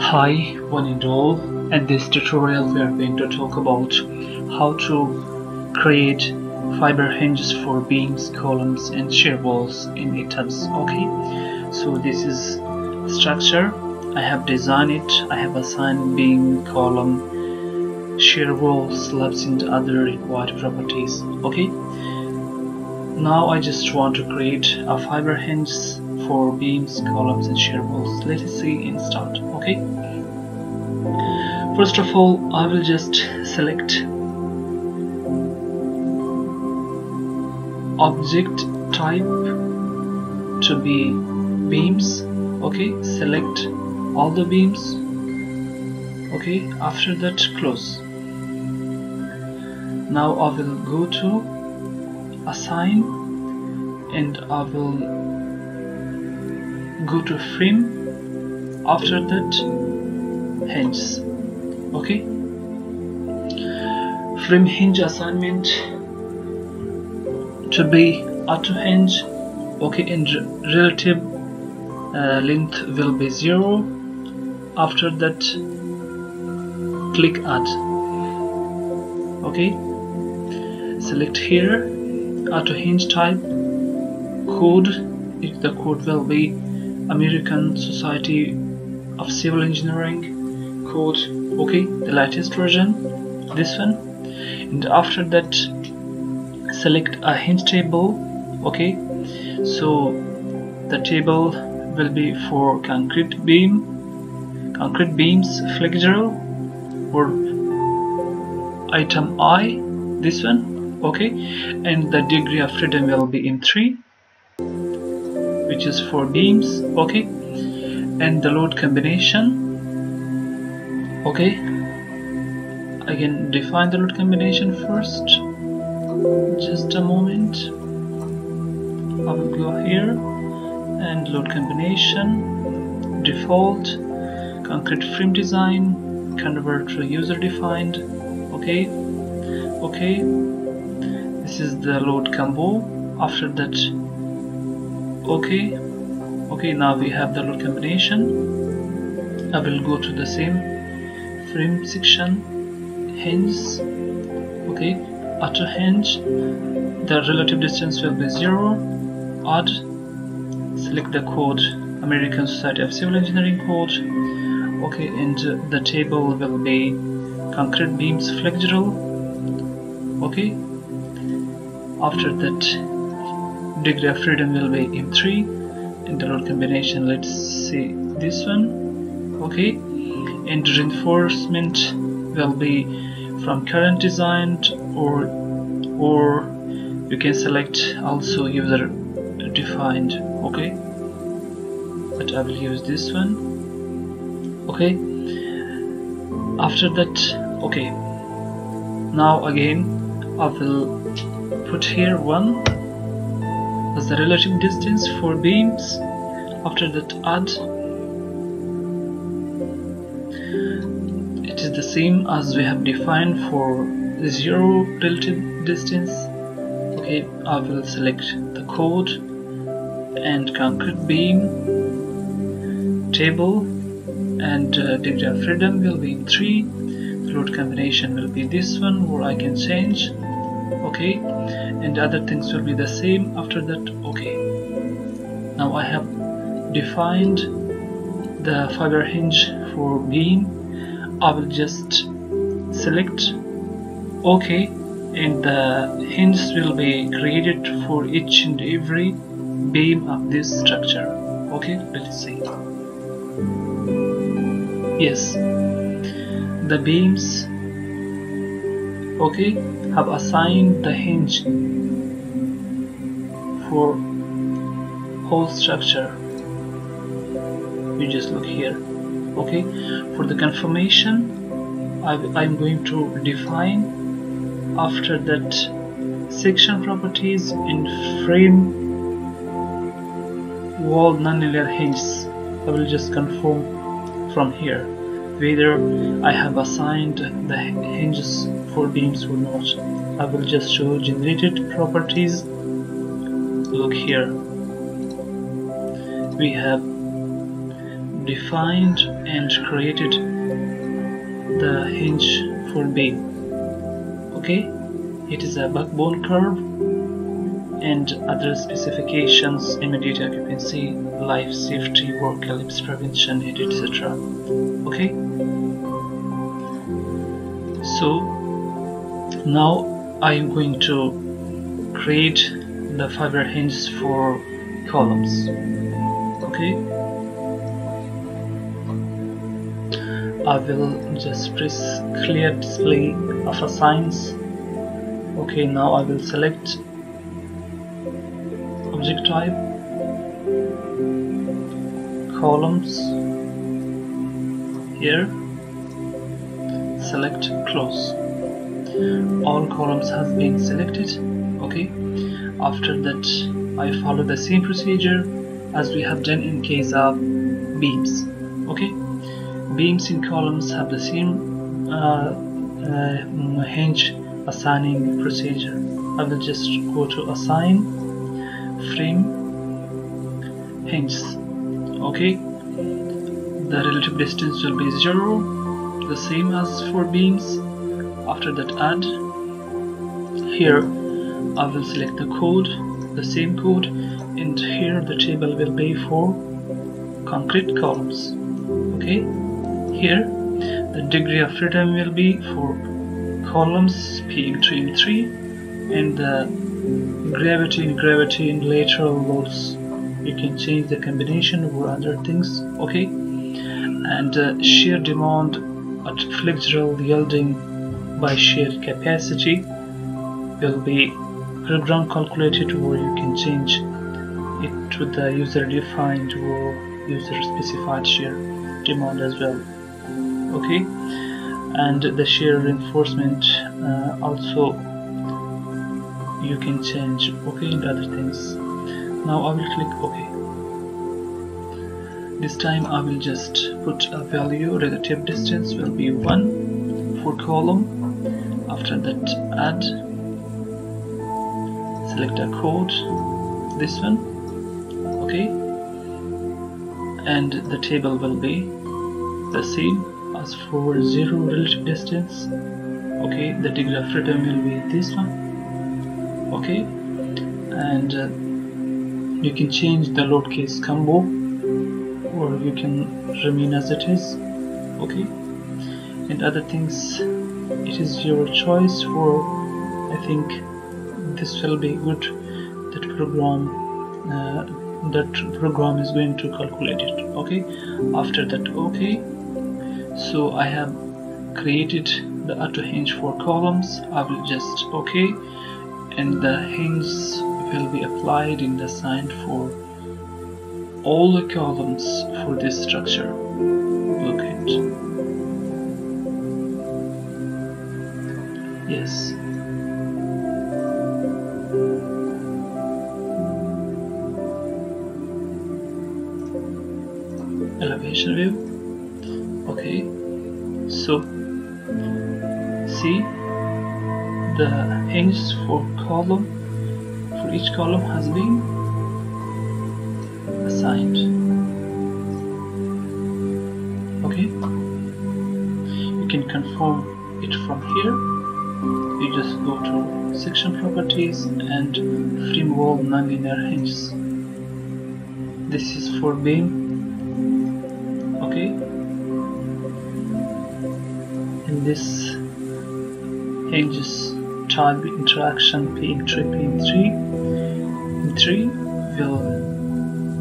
Hi, one and all. In this tutorial we are going to talk about how to create fiber hinges for beams, columns and shear walls in ETABS. Okay, so this is structure. I have designed it. I have assigned beam, column, shear wall, slabs and other required properties. Okay, now I just want to create a fiber hinge for beams, columns and shear walls. Let us see in start. Okay. First of all, I will just select object type to be beams. Okay, select all the beams. Okay, after that close. Now I will go to assign and I will go to frame. After that hinge. Okay? Frame hinge assignment to be auto hinge. Okay and relative uh, length will be zero. After that click add. Okay? Select here auto hinge type. Code if the code will be American Society of Civil Engineering called okay the latest version this one. And after that select a hinge table okay. So the table will be for concrete beam concrete beams flexural or item I this one okay. And the degree of freedom will be m3 which is for beams okay? And the load combination okay? I can define the load combination first. Just a moment. I will go here. And load combination default concrete frame design convert to user defined okay? Okay. This is the load combo. After that okay. Okay now we have the load combination. I will go to the same frame section. Hinge. Okay. Auto hinge. The relative distance will be 0 odd. Select the code American Society of Civil Engineering code. Okay and the table will be concrete beams flexural. Okay. After that degree of freedom will be m3 and the load combination let's see this one. Okay. And reinforcement will be from current designed or or you can select also user defined. Okay. But I will use this one. Okay. After that okay. Now again I will put here one as the relative distance for beams. After that add it is the same as we have defined for zero relative distance. Okay I will select the code and concrete beam. Table and uh, degree of freedom will be m3 the load combination will be this one or I can change. Okay and other things will be the same after that okay. Now I have defined the fiber hinge for beam. I will just select OK and the hinge will be created for each and every beam of this structure okay let's see yes the beams okay have assigned the hinge for whole structure. You just look here okay? For the confirmation I, I'm going to define after that section properties in frame wall nonlinear hinges. I will just confirm from here whether I have assigned the hinges. For beams or not. I will just show generated properties. Look here. We have defined and created the hinge for beam. Okay? It is a backbone curve and other specifications immediate occupancy life safety collapse prevention etc okay so now I'm going to create the fiber hinges for columns. Okay? I will just press clear display of signs. Okay now I will select object type columns here select close all columns have been selected okay? After that I follow the same procedure as we have done in case of beams okay? Beams in columns have the same uh, uh, hinge assigning procedure. I will just go to assign frame hinges okay? The relative distance will be 0 the same as for beams. After that add here I will select the code the same code and here the table will be for concrete columns. Okay? Here the degree of freedom will be for columns being 3 and 3 and the gravity and gravity and lateral loads you can change the combination or other things. Okay? And uh, shear demand at flexural yielding by shear capacity will be program calculated or you can change it to the user defined or user specified shear demand as well. Okay? And the shear reinforcement uh, also you can change okay and other things. Now I will click OK this time I will just put a value relative distance will be 1 for column. After that add select a code this one okay. And the table will be the same as for zero relative distance okay. The degree of freedom will be this one okay. And uh, you can change the load case combo or you can remain as it is. Okay. And other things it is your choice for I think this will be good that program uh, that program is going to calculate it. Okay. After that okay. So I have created the auto hinge for columns. I will just okay. And the hinge will be applied in the sign for all the columns for this structure. Look at yes. Elevation view? Okay. So see? The hinge for column for each column has been okay. You can confirm it from here. You just go to section properties and frame wall nonlinear hinges. This is for beam. Okay. In this hinges type interaction p3 p3 in 3 will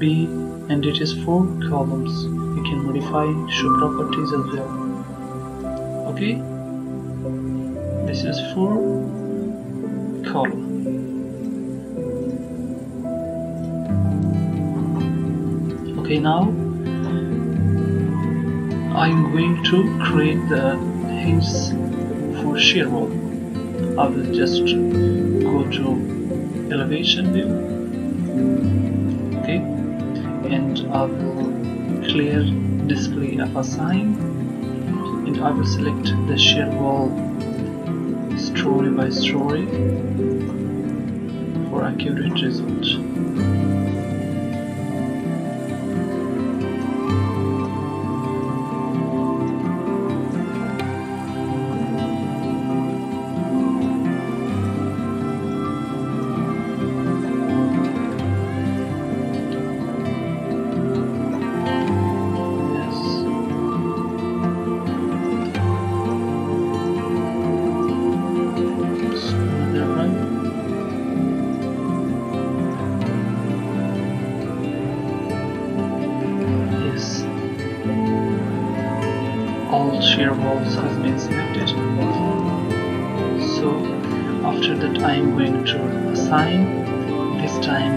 be and it is 4 columns. You can modify show properties as well. Okay? This is 4 column. Okay now I'm going to create the hinges for shear wall I will just go to elevation view. Okay and I will clear display of a sign. And I will select the shear wall story by story for accurate result selected so after that I am going to assign. This time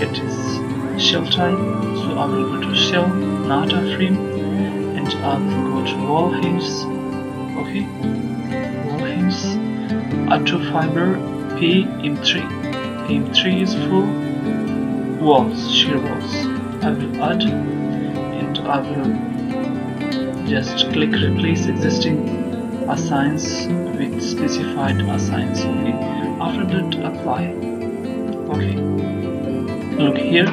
it is shell type. So I will go to shell not a frame and I will go to wall hinge okay? Wall hinge add to fiber PM3 PM3 is for walls shear walls. I will add and I will just click replace existing assigns with specified assigns okay after that apply. Okay. Look here.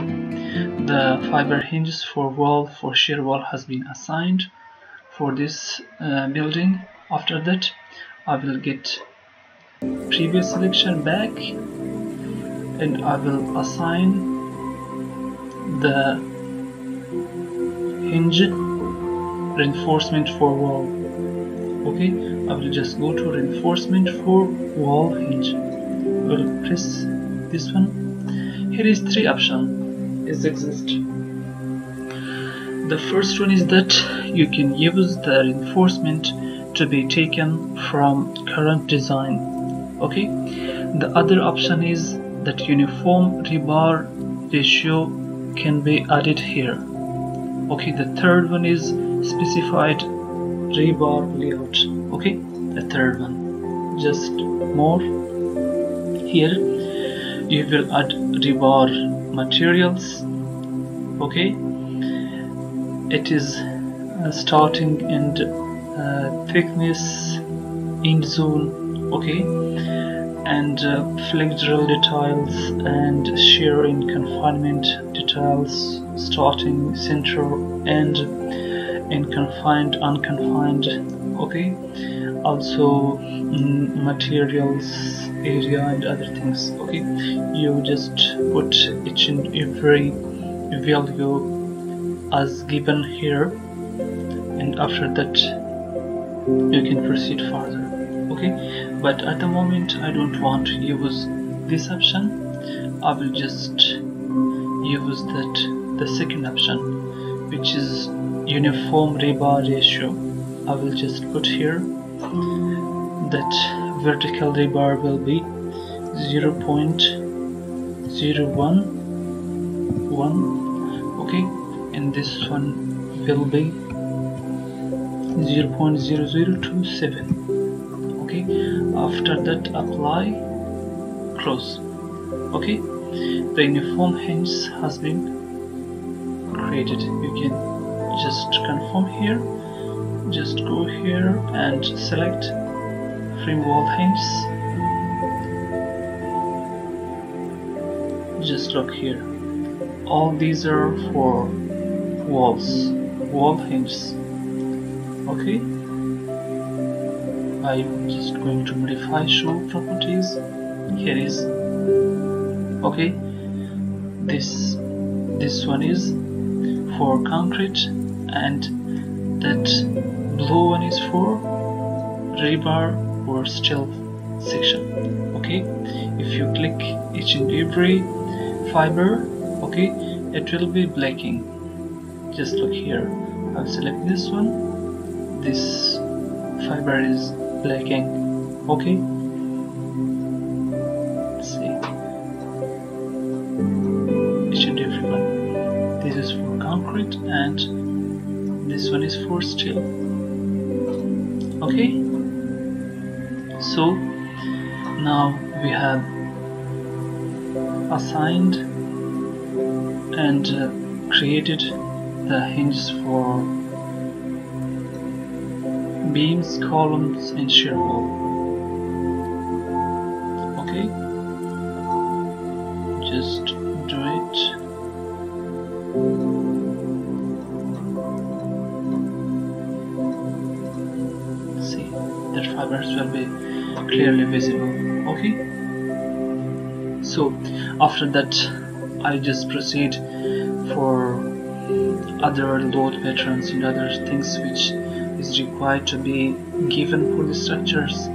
The fiber hinges for wall for shear wall has been assigned for this uh, building. After that I will get previous selection back and I will assign the hinge reinforcement for wall okay I will just go to reinforcement for wall hinge will press this one? Here is three option. Is exist. The first one is that you can use the reinforcement to be taken from current design. Okay? The other option is that uniform rebar ratio can be added here. Okay the third one is specified rebar layout. Okay the third one. Just more. Here you will add rebar materials. Okay. It is uh, starting and uh, thickness end zone. Okay. And uh, flexural details and shear in confinement details starting center and in confined unconfined okay? Also mm, materials area and other things okay? You just put each and every value as given here and after that you can proceed further okay? But at the moment I don't want to use this option. I will just use that the second option which is uniform rebar ratio. I will just put here that vertical rebar will be 0 0.011 okay and this one will be 0.0027 okay after that apply close. Okay the uniform hinge has been created you can just confirm here. Just go here and select frame wall hinge just look here. All these are for walls. Wall hinges okay. I'm just going to modify show properties. Here is. Okay. This this one is for concrete and that blue one is for rebar or steel section okay? If you click each and every fiber okay it will be blacking. Just look here. I'll select this one. This fiber is blacking okay this one is for steel okay. So now we have assigned and uh, created the hinges for beams, columns and shear. wall that fibers will be clearly visible. Okay? So after that I just proceed for other load patterns and other things which is required to be given for the structures.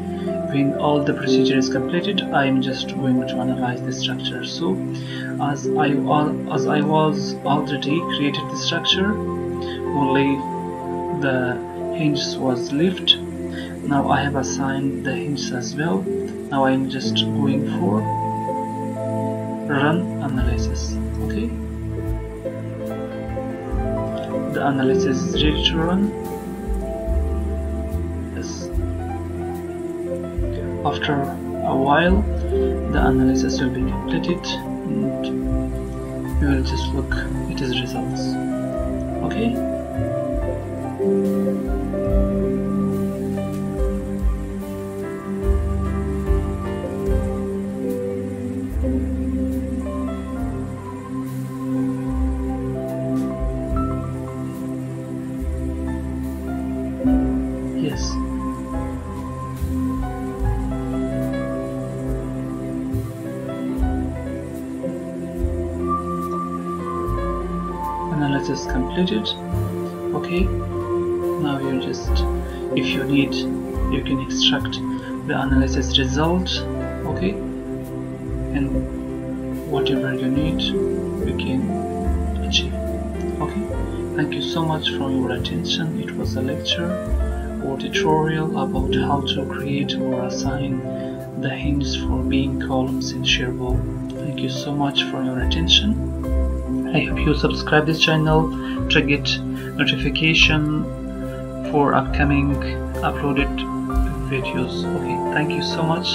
When all the procedure is completed I am just going to analyze the structure. So as I as I was already created the structure only the hinges was left now I have assigned the hinges as well? Now I'm just going for run analysis okay? The analysis is ready to run. Yes. After a while the analysis will be completed and you will just look at its results okay completed. Okay? Now you just if you need you can extract the analysis result. Okay? And whatever you need you can achieve. Okay? Thank you so much for your attention. It was a lecture or tutorial about how to create or assign the hinges for being columns in shear wall. Thank you so much for your attention. I hope you subscribe this channel to get notification for upcoming uploaded videos. Okay, thank you so much.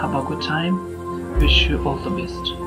Have a good time. Wish you all the best.